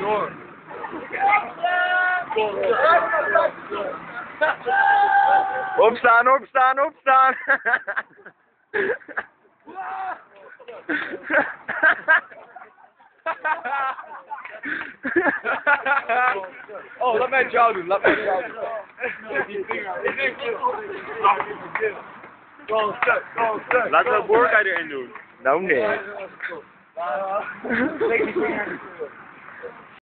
Door. Opstaan, opstaan, opstaan. Oh, laat mij het jou doen, laat mij het jou doen. Laten we Borka erin doen. Nou nee. Wow.